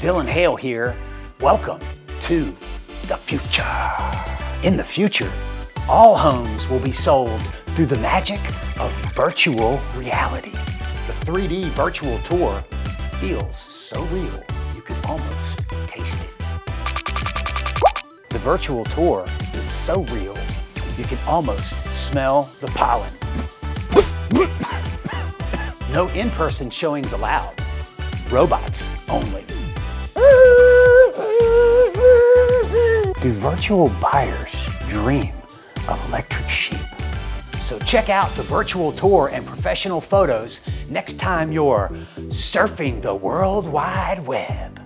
Dylan Hale here. Welcome to the future. In the future, all homes will be sold through the magic of virtual reality. The 3D virtual tour feels so real, you can almost taste it. The virtual tour is so real, you can almost smell the pollen. No in-person showings allowed. Robots only. Do virtual buyers dream of electric sheep? So check out the virtual tour and professional photos next time you're surfing the World Wide Web.